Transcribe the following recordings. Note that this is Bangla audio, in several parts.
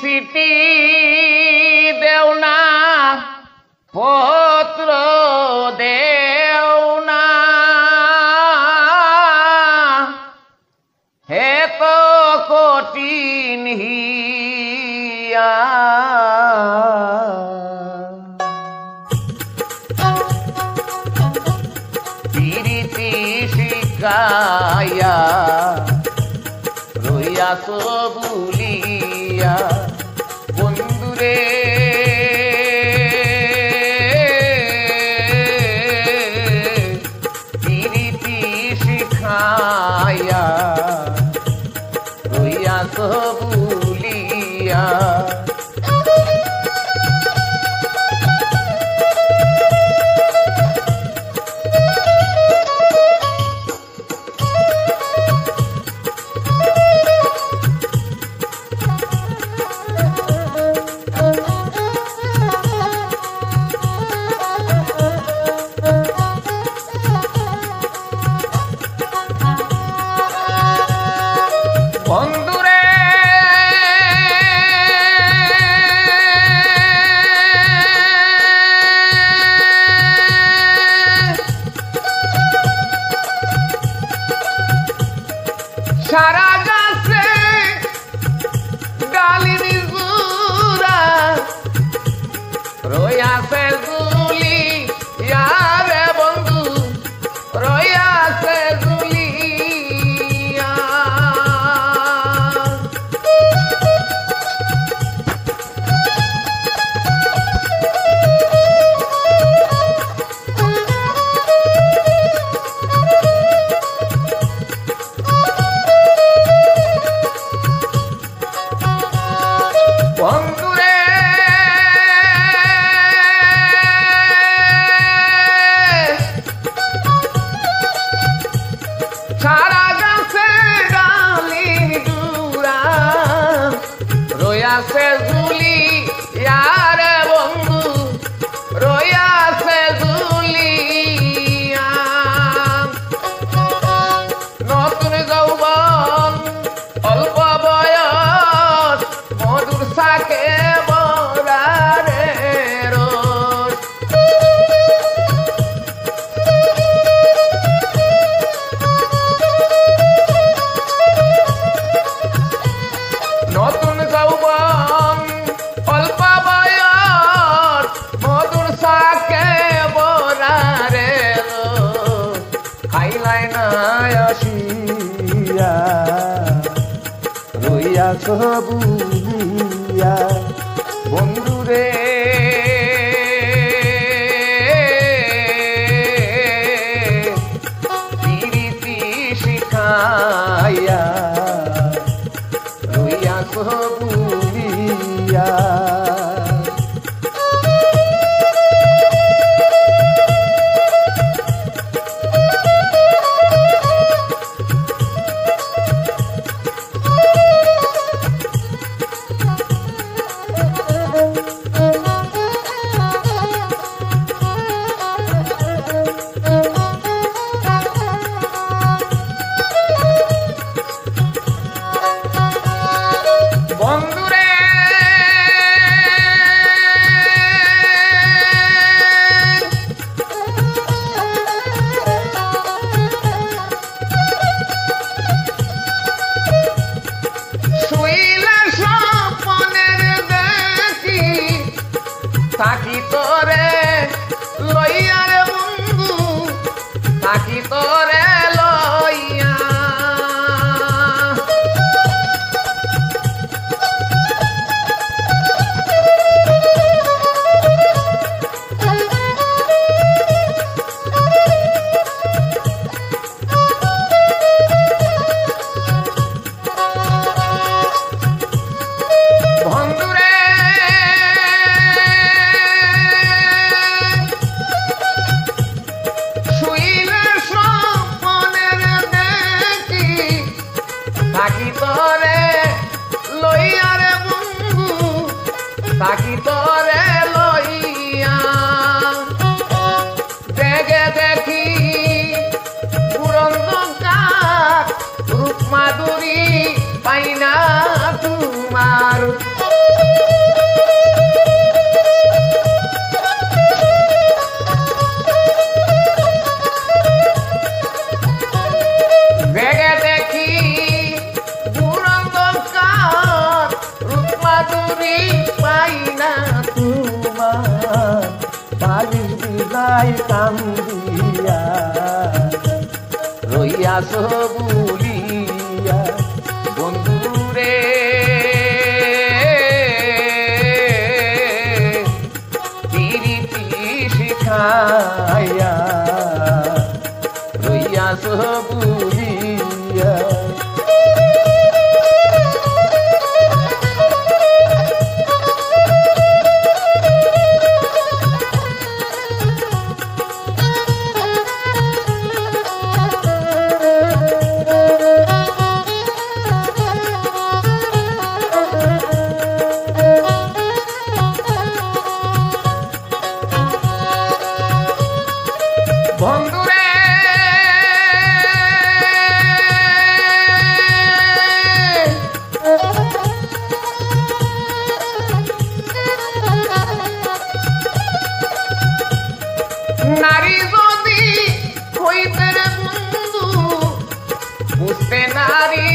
সিটি দেও না পত্র দেও না। হে তো কঠিন হিয়া। শিকায়া আসিয়া রইয়া সবুয়া বন্ধুরে সাক্ষী করে যাই কান্দিয়া রইয়াছ বুলিয়া বন্ধুরে পিরিতি শিখাইয়া নারী যদি হইতে রে বন্ধু বুঝতে নারী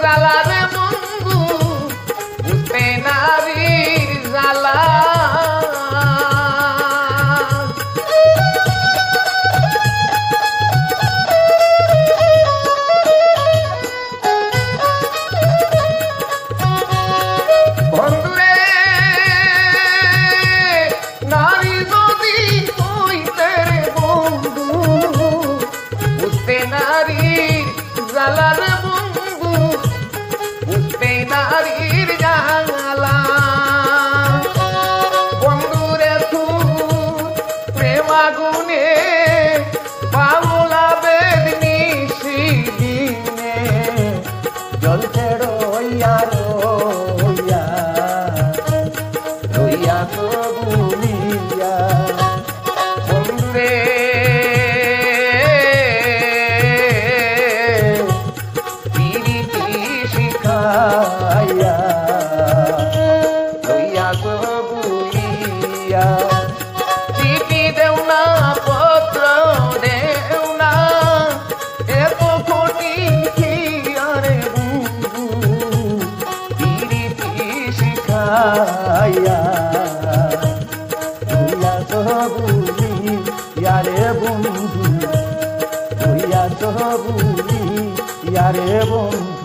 জ্বালারে বন্ধু বুঝতে নারীর জ্বালা। নারী জ্বালার সবুলি ইয়ারে বন্ধু তুইয়া সবুলি ইয়ারে বন্ধু।